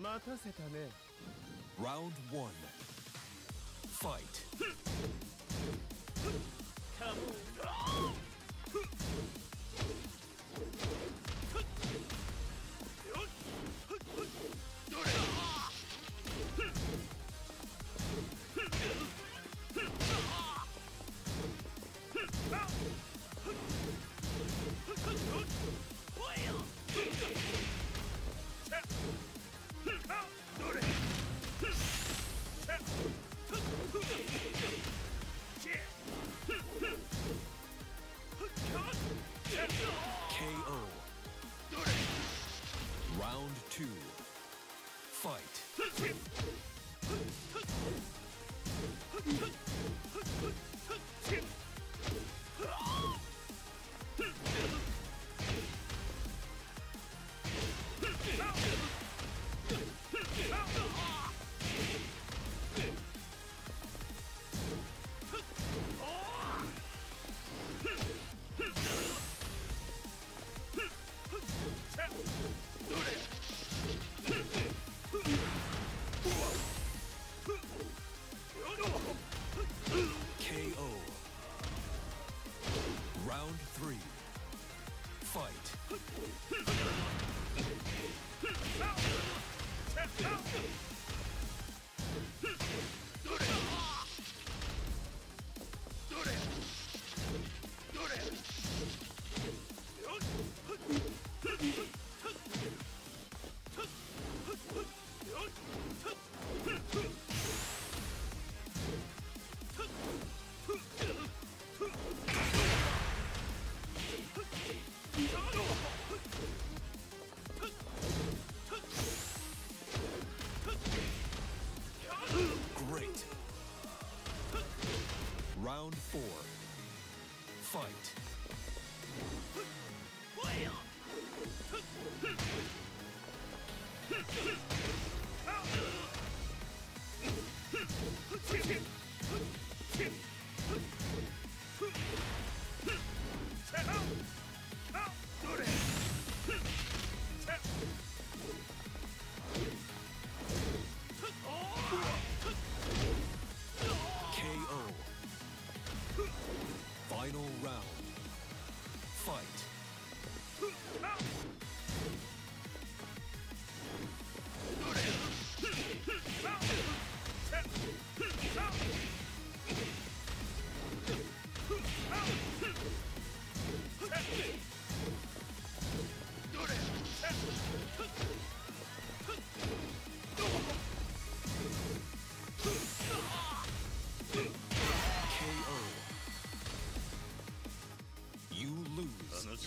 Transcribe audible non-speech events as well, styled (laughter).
待たせたね Round one. Fight. Round two. Fight. (laughs) Round three. Fight. Round four. Fight.